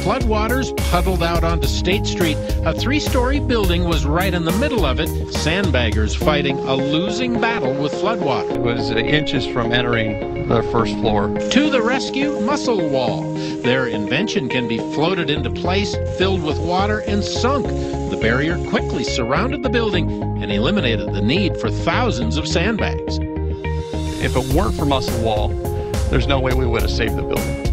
floodwaters puddled out onto State Street. A three-story building was right in the middle of it. Sandbaggers fighting a losing battle with floodwater. It was inches from entering the first floor. To the rescue, Muscle Wall. Their invention can be floated into place, filled with water, and sunk. The barrier quickly surrounded the building and eliminated the need for thousands of sandbags. If it weren't for Muscle Wall, there's no way we would have saved the building.